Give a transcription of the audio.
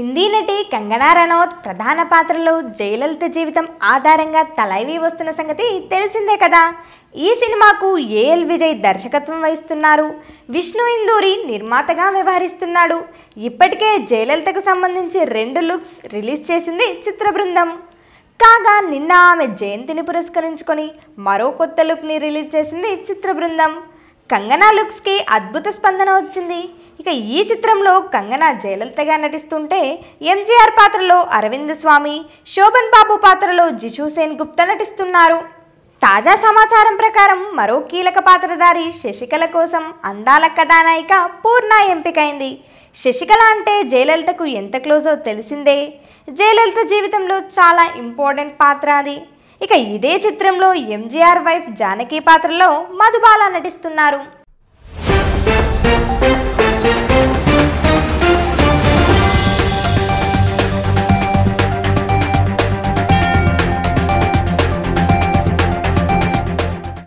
హిందీ నటి కంగనా రనౌత్ ప్రధాన పాత్రలో జయలలిత జీవితం ఆధారంగా తలైవి వస్తున్న సంగతి తెలిసిందే కదా. ఈ సినిమాకు ఏఎల్ విజయ్ దర్శకత్వం వహిస్తున్నారు. విష్ణు ఇందూరి నిర్మాతగా వ్యవహరిస్తున్నాడు. ఇప్పటికే జయలలితకు సంబంధించి రెండు లుక్స్ రిలీజ్ చేసింది చిత్ర బృందం. కాగా నిన్న ఆమె జయంతిని పురస్కరించుకొని మరో కొత్త లుక్ని రిలీజ్ చేసింది చిత్ర బృందం. కంగనా లుక్స్కి అద్భుత స్పందన వచ్చింది. ఇక ఈ చిత్రంలో కంగనా జయలలితగా నటిస్తుంటే ఎంజీఆర్ పాత్రలో అరవింద్ స్వామి శోభన్ బాబు పాత్రలో జిషు సేన్ గుప్తా నటిస్తున్నారు. తాజా సమాచారం ప్రకారం మరో కీలక పాత్రధారి శశికళ కోసం అందాల కథానాయిక పూర్ణ ఎంపికైంది. శశికళ అంటే జయలలితకు ఎంత క్లోజో తెలిసిందే? జయలలిత జీవితంలో చాలా ఇంపార్టెంట్ పాత్ర అది. ఇక ఇదే చిత్రంలో ఎంజీఆర్ వైఫ్ జానకి పాత్రలో మధుబాల నటిస్తున్నారు.